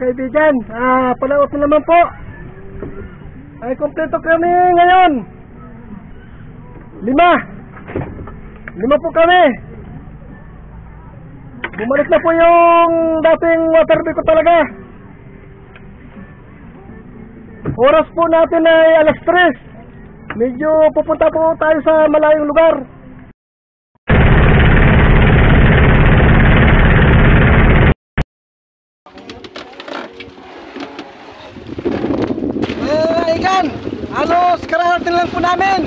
kaibigan, ah, palaot na naman po. Ay kompleto kami ngayon. Lima. Lima po kami. Bumalik na po yung dating waterby ko talaga. Oras po natin ay alas 3. Medyo pupunta po tayo sa malayong lugar. Ikan! Halos kararating lang po namin!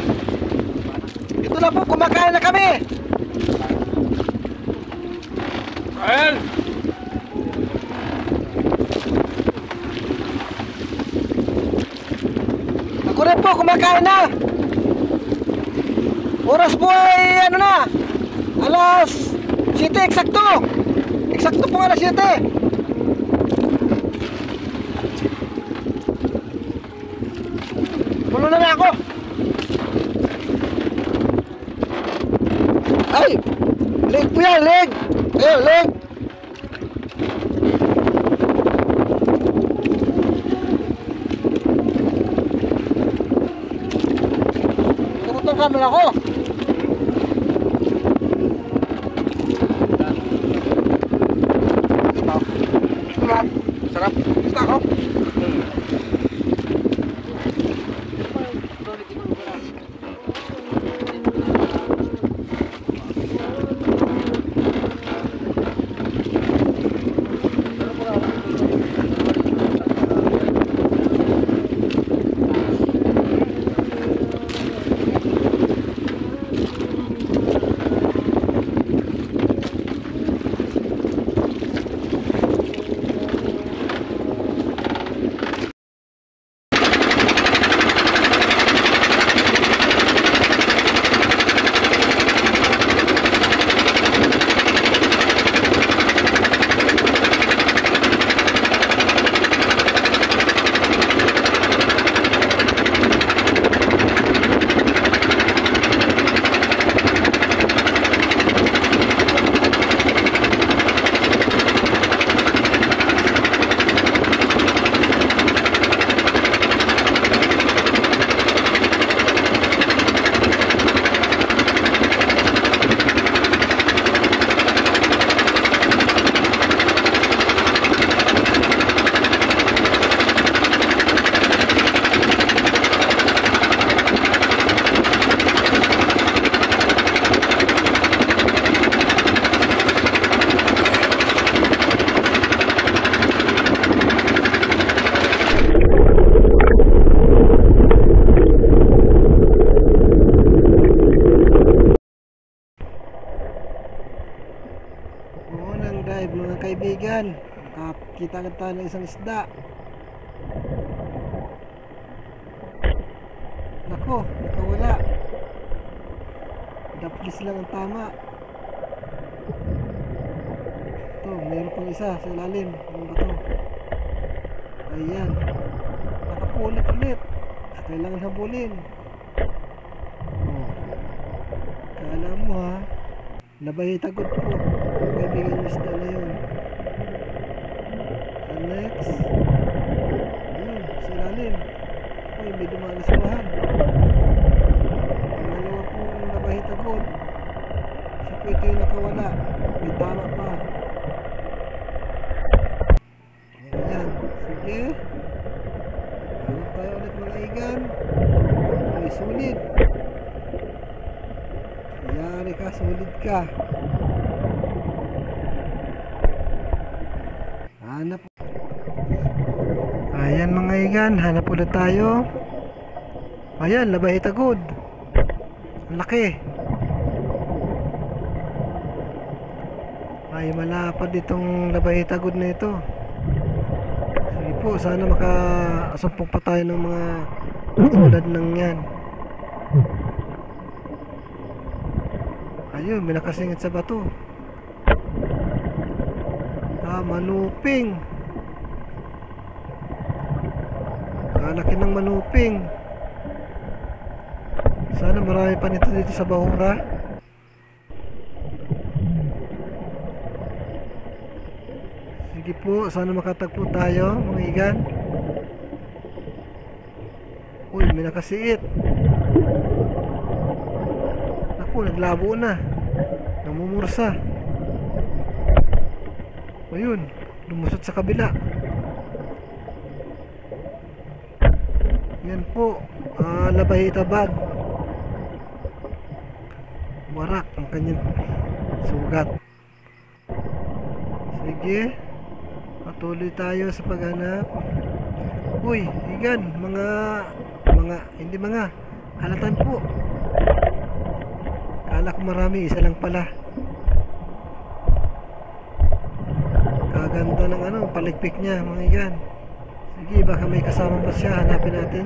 Ito na po, kumakain na kami! Ayan! Ako rin po, kumakain na! Oras po ay ano na? Alas 7 eksakto! Eksakto po alas 7! Pulo na na ako! Ay! Leg po yan, leg! Ayun, leg! Tukot ng camera ko! Nakakita ka tayo ng isang isda. Nako, nakawala. Daplis lang ang tama. Ito, mayroon pang isa sa ilalim. Ano ba to? Ayan. Nakapulit ulit. Kailangan habulin. Oh. Kala mo ha. Nabahitagot po. Ang kaibigan isda na yun. Next. Ayun, sa ilalim. Uy, may sa bahan. Ang dalawa pong nabahitagot. Siya po ito yung nakawala. May tama pa. Ayan. Sige. Hanap tayo ulit mga igan. May sulit. Yari ka, sulit ka. Hanap. Ayan igan, hanap ulit tayo. Ayan, labay tagod. Ang laki. Ay, malapad itong labay tagod na ito. Sige po, sana makasumpong pa tayo ng mga tulad ng yan. Ayun, may nakasingit sa bato. Ah, manuping. Kalaki ng manuping. Sana marami pa nito dito sa Bahura. Sige po, sana makatagpo tayo, mga igan. Uy, may nakasiit. Naku, naglabo na. Namumursa. Ayun, lumusot sa kabila. Yan po, ah, labahita bag. Warak ang kanyang sugat. Sige, patuloy tayo sa paghanap. Uy, igan, mga, mga, hindi mga, halatan po. Kala ko marami, isa lang pala. Kaganda ng ano, paligpik niya, mga igan. Sige, baka may kasama pa siya, hanapin natin.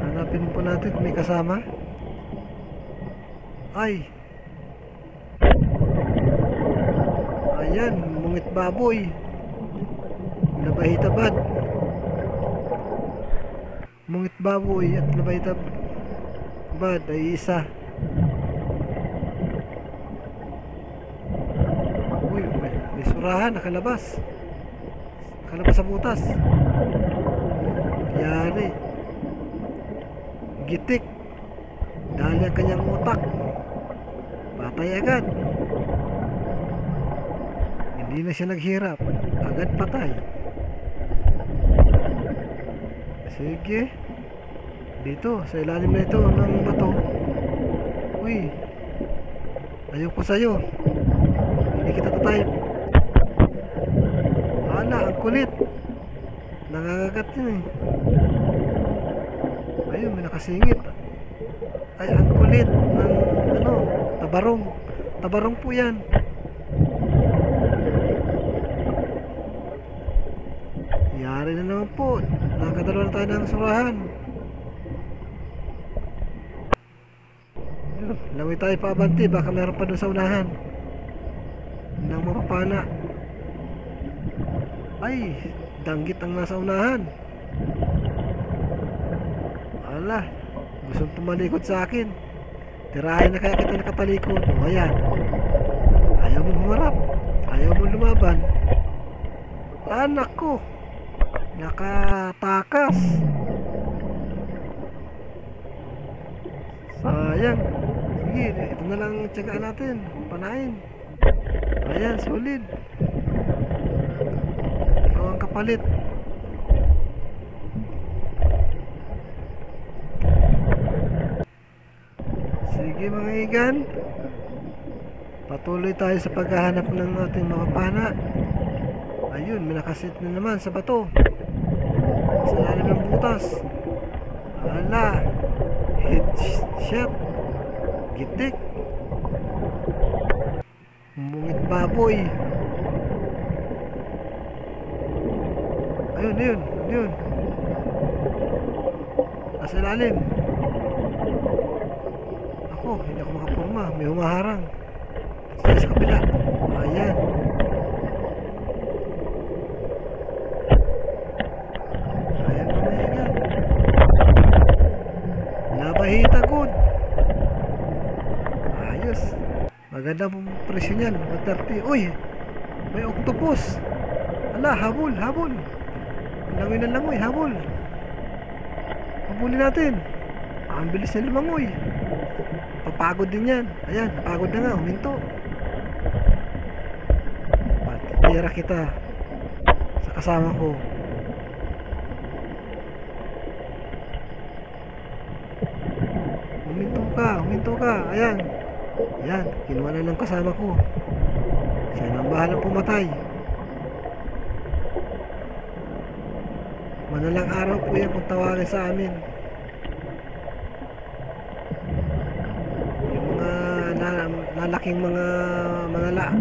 Hanapin po natin kung may kasama. Ay, Ayan, mungit baboy. Labahitabad. Mungit baboy at labahitabad ay isa. Uy, may, may surahan, nakalabas. Nakalabas sa butas. Yari. Gitik. Dahil ang kanyang utak. Patay agad. Hindi na siya naghirap. Agad patay. Sige. Dito, sa ilalim na ito ng bato. Uy. Ayoko sa'yo. Hindi kita tatay. Ala, ang kulit. Nangangagat yun eh. Ayun, may nakasingit. Ay, ang kulit ng ano, tabarong. Tabarong po yan. Yari na naman po. Nakadalawa na tayo ng surahan. Langoy tayo paabanti. Baka meron pa doon sa unahan. Nang mapapana. Ay, danggit ang nasa unahan. Ala, gustong tumalikod sa akin. Tirahin na kaya kita nakatalikod. O, ayan. Ayaw mo humarap. Ayaw mo lumaban. Anak ko. Nakatakas. Sayang. Sige, ito na lang tsagaan natin. Panain. Ayan, solid. Ikaw ang kapalit. Sige mga igan. Patuloy tayo sa paghahanap ng ating mga pana. Ayun, may nakasit na naman sa bato. Sa ilalim ng butas. Ala. Headshot. Gitik. Mungit baboy. Ayun, ayun, ayun. Nasa ilalim. Ako, hindi ako makapurma. May humaharang. Sa sa kabila. Ayan. Ayan mga igan. Nabahita good. Ayos. Maganda pong presyo niyan. 130. Uy! May octopus. Ala, habol, habol. Langoy na langoy, habol. Habulin natin. Ang bilis na lumangoy. Papagod din yan. Ayan, napagod na nga, huminto. Patitira kita sa kasama ko. Huminto ka, huminto ka. Ayan. Ayan, kinuha na ng kasama ko. Siya na ang bahalang pumatay. Manalang araw po yan kung tawagin sa amin. Yung mga na, nalaking mga manala.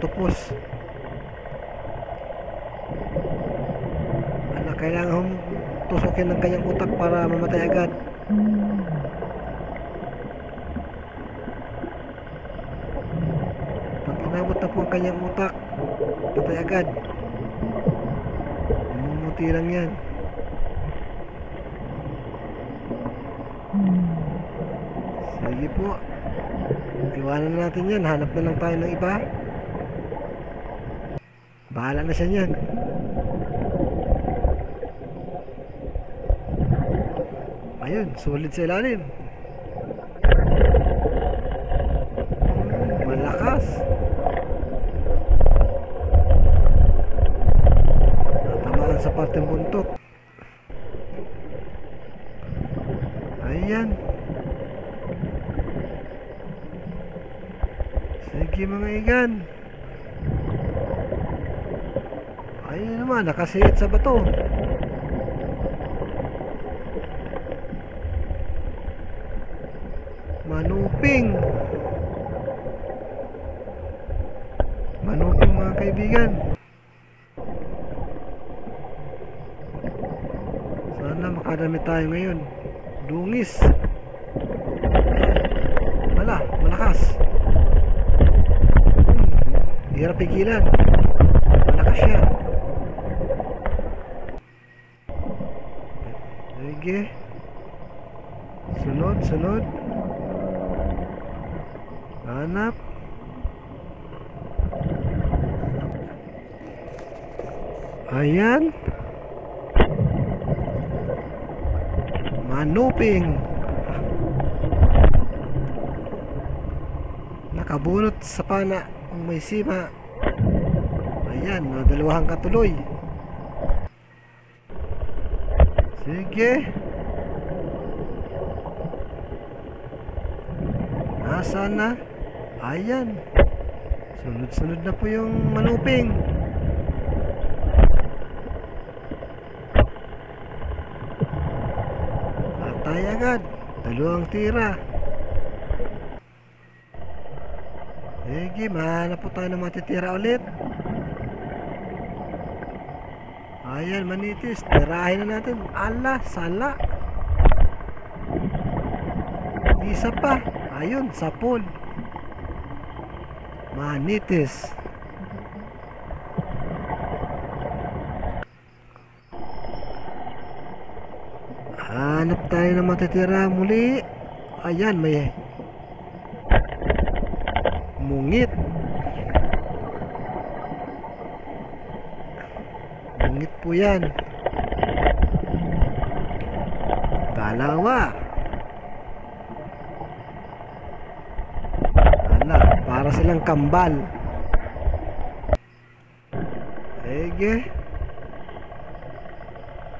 Tupos. Ano, kailangan hong tusukin ng kanyang utak para mamatay agad. Pag inabot na po ang kanyang utak, patay agad. Mumuti lang yan. Sige po. Iwanan na natin yan. Hanap na lang tayo ng iba. Bahala na siya niyan. Ayun, sulit sa ilalim. Hmm, malakas. Natamaan sa parteng buntot. Ayan. Sige mga igan. Ayun naman, nakasiit sa bato. Manuping. Manuping mga kaibigan. Sana makadami tayo ngayon. Dungis. Wala, malakas. Hmm, hirap pigilan. Malakas siya. Sige. Sunod, sunod. Hanap. Ayan. Manuping. Nakabunot sa pana ang may sima. Ayan, mga dalawang katuloy. Sige. Nasaan na? Ayan. Sunod-sunod na po yung manuping. Patay agad. Dalawang tira. Sige, mahanap po tayo ng matitira ulit. Ayan, manitis. Tirahin na natin. Ala, sala. Isa pa. Ayun, sapol. Manitis. Hanap tayo ng matitira muli. Ayan, may mungit. Mungit po yan. Dalawa. Ala, para silang kambal. Ege.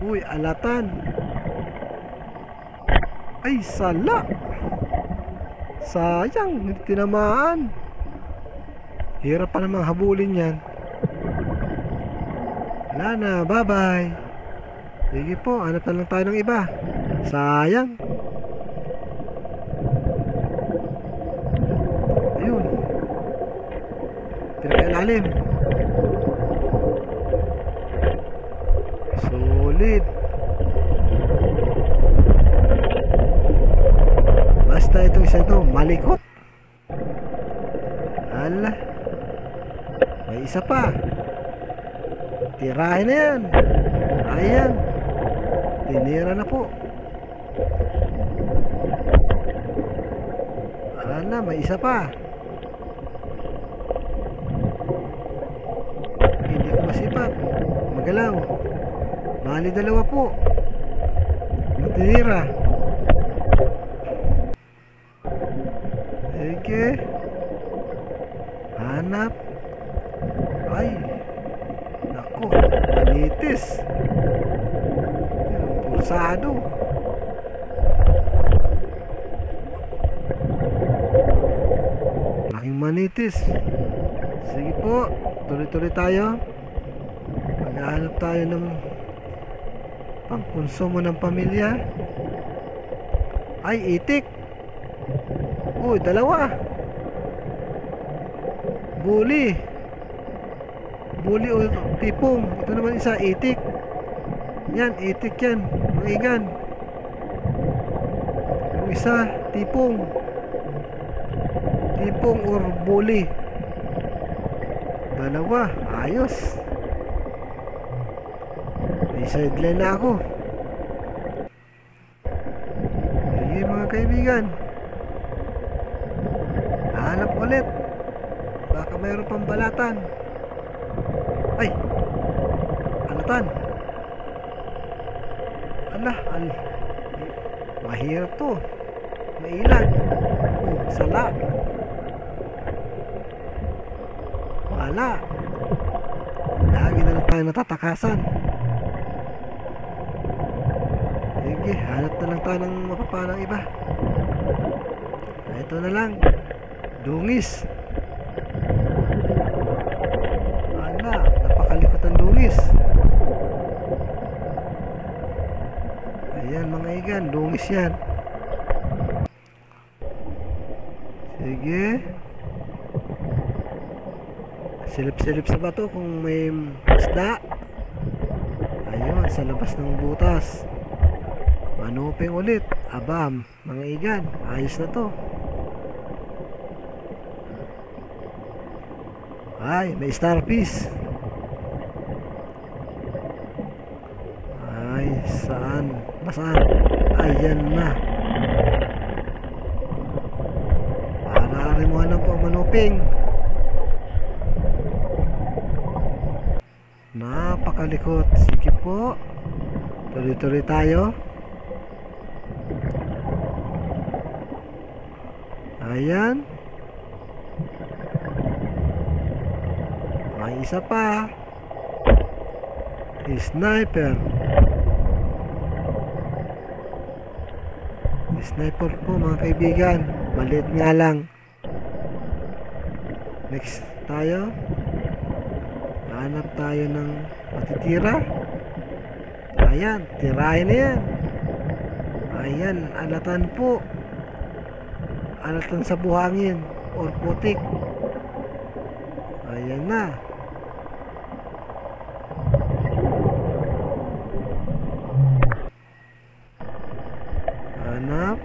Uy, alatan. Ay, sala. Sayang, tinamaan. Hirap pa namang habulin yan. Wala na, bye-bye. Sige po, hanap na lang tayo ng iba. Sayang. Ayun. Pinakailalim. Solid. Basta ito isa ito, malikot. Ala. May isa pa. Tirahin na yan. Ayan. Tinira na po. Ala, may isa pa. Hindi ko masipat. Magalaw. Bali dalawa po. Tinira. Sige. Hanap. Ay. Nako. Manitis. Pursado. Laking manitis. Sige po. Tuloy-tuloy tayo. Maghahanap tayo ng pangkonsumo ng pamilya. Ay, itik. Uy, dalawa. Bully. Bully o tipong. Ito naman isa, itik. Yan, itik yan. Mga igan. Yung isa, tipong. Tipong or bully. Dalawa, ayos. May sideline na ako. Sige mga kaibigan. pambalatan. Ay! Alatan! Ala, al... Mahirap to. Mailag. Oh, sala. Wala. Lagi na lang tayo natatakasan. Sige, hanap na lang tayo ng mapapanang iba. Ito na lang. Dungis. Ala, napakalikot ang dungis. Igan, dungis yan. Sige. Silip-silip sa bato kung may isda. Ayun, sa labas ng butas. Manuping ulit. Abam, mga igan, ayos na to. Ay, may starfish. Ay, saan? Nasaan? Ayan. Para mo na po manuping. Napakalikot. Sige po. Tuloy-tuloy tayo. Ayan. May isa pa. Sniper. Sniper po mga kaibigan. Maliit nga lang. Next tayo. Hanap tayo ng matitira. Ayan, tirahin na yan. Ayan, alatan po. Alatan sa buhangin or putik. Ayan na. Hanap.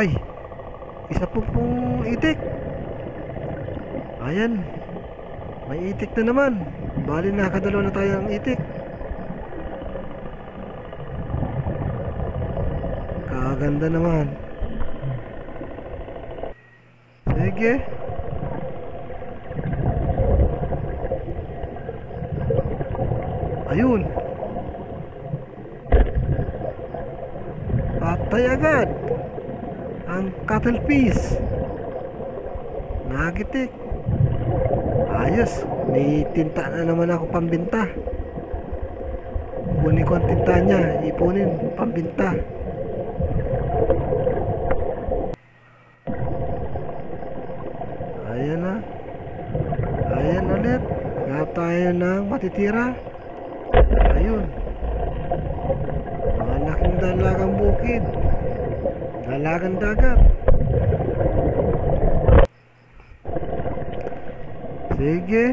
Ay, isa po pong itik. Ayan. May itik na naman. Bali nakadalawa na tayo ng itik. Kaganda naman. Sige. Ayun. Patay agad. Ang cuttlefish. Nagitik. Ayos. May tinta na naman ako pambinta. Kunin ko ang tinta niya. Ipunin. Pambinta. Ayan na. Ayan ulit. Nagahap tayo ng matitira. Dalagang dagat. Sige.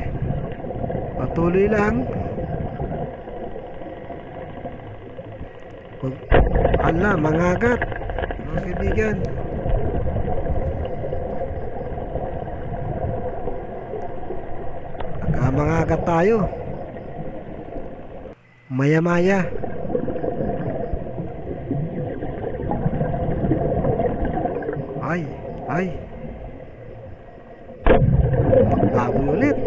Patuloy lang. Pag, ala, mangagat. Mga kaibigan. Nagkamangagat tayo. Maya-maya. Ay, ay. Baboy ulit.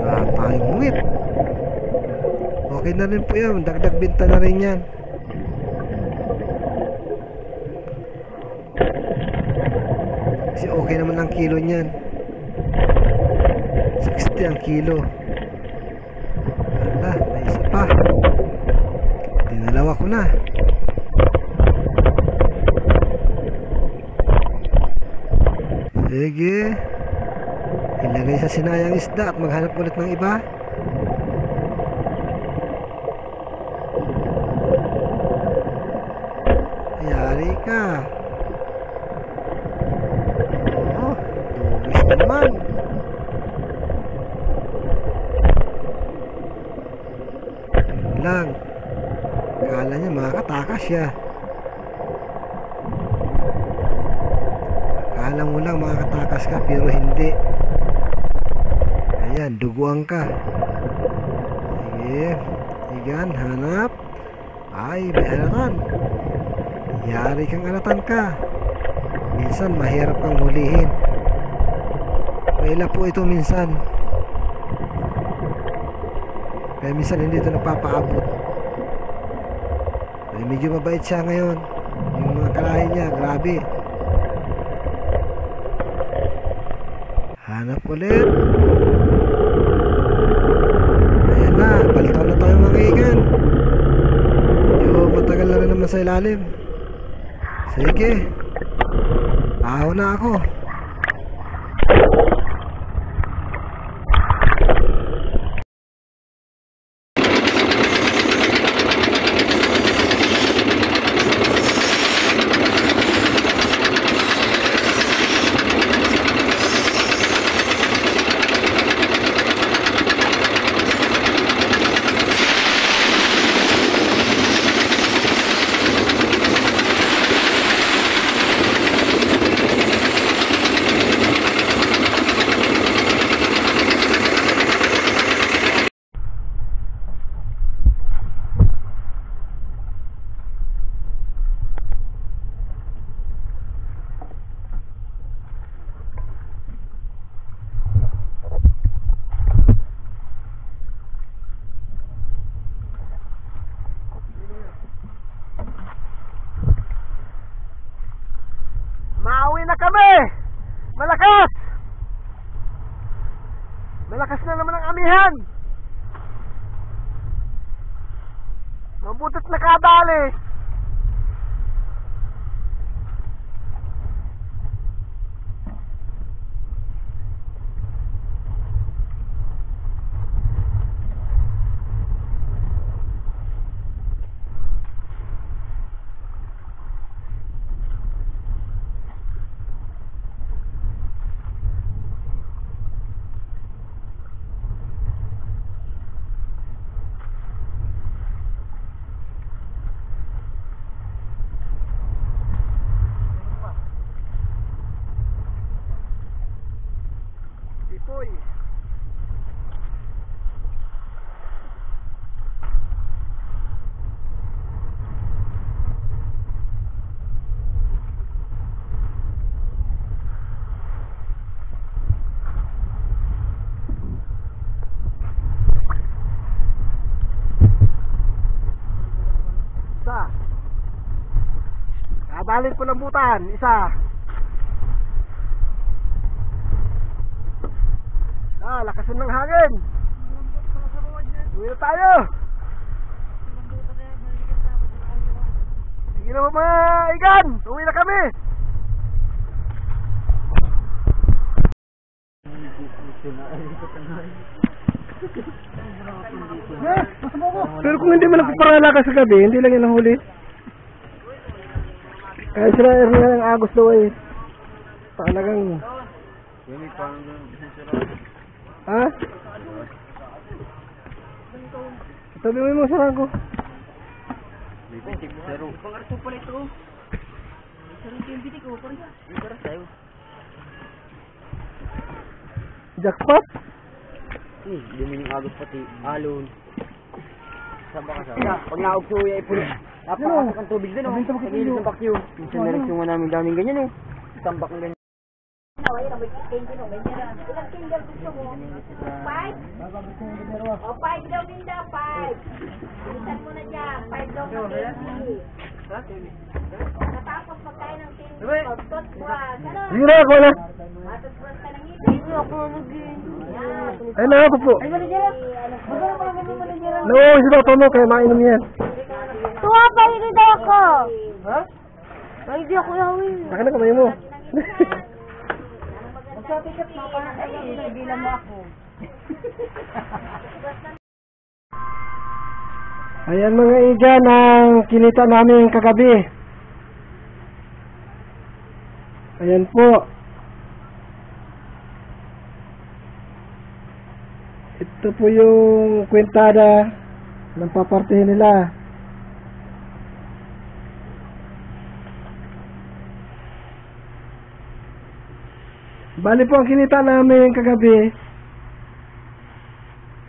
Ah, tayong muwit. Okay na rin po yan. Dagdag binta na rin yan. Kasi okay naman ang kilo niyan. 60 ang kilo. Ala, may isa pa. Dinalawa ko na. Sige. Ilagay sa sinayang isda at maghanap ulit ng iba. Yari ka. Oh, dugis ka naman. Lang. Kala niya makakatakas siya. Akala mo lang makakatakas ka pero hindi. Ayan, duguan ka. Sige. Igan, hanap. Ay, may alatan. Yari kang alatan ka. minsan mahirap kang hulihin. Maila po ito minsan. Kaya minsan hindi ito nagpapaabot. Eh, medyo mabait siya ngayon. Yung mga kalahin niya, grabe. Hanap ulit. Ayan na, balitaw na tayo mga kaigan. Medyo matagal na rin naman sa ilalim. Sige. Ahaw na ako. Kadalin po lambutan, isa. Ah, lakasan ng hangin. Uwi tayo. Sige na mga igan. Uwi na kami. Pero kung hindi mo nagpaparala ka sa gabi, hindi lang yan nahuli. Kaya sila rin ng agos daw ay talagang Ha? Sabi mo yung sarang ko. Jackpot? Eh, dumining agos pati alon. Saan ba ka sa? Pag naog sa uya, ipulit. Napakasak ang tubig din, oh. Mo Sa yun. ng bakyo. Minsan na rin yung namin daming ganyan, oh. Tambak ng ganyan. Five? O, five daw din daw, five. Bilisan mo na dyan, five daw na candy. Natapos magkain ng candy. Ano? Sige na ako na. Matoothbrush ka ng ngipin. Hindi ako nag-in. Yan. Ay na ako po. Ay, manager. Magkano pa naman yung? No, si Dr. Mo, kaya mainom yan. Tuwa pa rin daw ako. Ha? Ay, hindi ako yawin. Akin na kamay mo. Magsapikat mo pa na tayo. Bilang mo ako. Ayan mga igan ang kinita namin kagabi. Ayan po. Ito po yung kwentada ng papartihin nila. Bali po ang kinita namin kagabi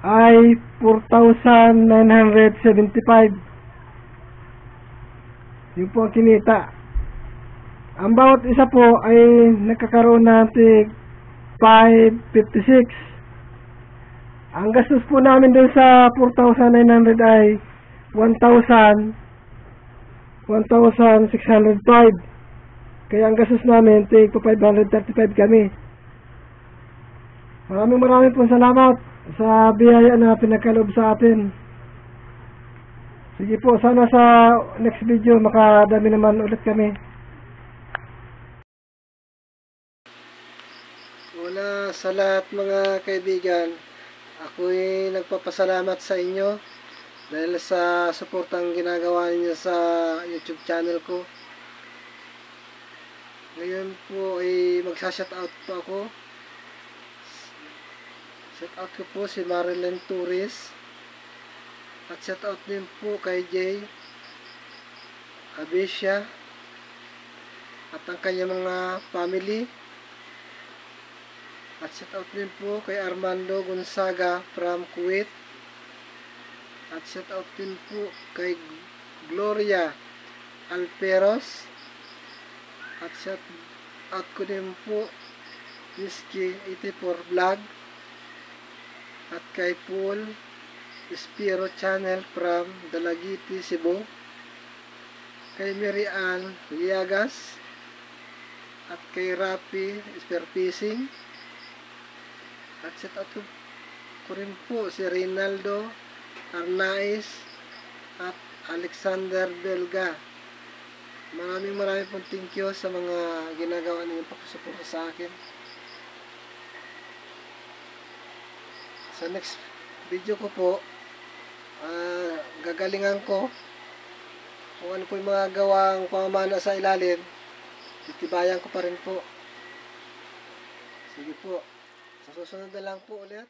ay 4,975. Yun po ang kinita. Ang bawat isa po ay nagkakaroon ng tig 556. Ang gastos po namin dun sa 4,900 ay 1,000 1,605. Kaya ang gastos namin, po 535 kami. Maraming maraming po salamat sa biyaya na pinagkaloob sa atin. Sige po, sana sa next video makadami naman ulit kami. Wala sa lahat mga kaibigan, ako'y nagpapasalamat sa inyo dahil sa suportang ginagawa ninyo sa YouTube channel ko. Ngayon po ay magsha-shoutout po ako. Shoutout ko po si Marilyn Torres. At shoutout din po kay Jay Abisha at ang kanyang mga family. At shoutout din po kay Armando Gonzaga from Kuwait. At shoutout din po kay Gloria Alperos. At shoutout ko din po Whiskey 84 Vlog. At kay Paul Spiro Channel from Dalagiti, Cebu. Kay Mary Ann Liagas. At kay Rapi Spear Fishing. At set out ko, rin po si Reynaldo Arnaiz at Alexander Belga. Maraming maraming pong thank you sa mga ginagawa ninyong pagsusuporta sa akin. Sa next video ko po, ah, gagalingan ko kung ano po yung mga gawang pamamana sa ilalim, titibayan ko pa rin po. Sige po. Sa susunod na lang po ulit.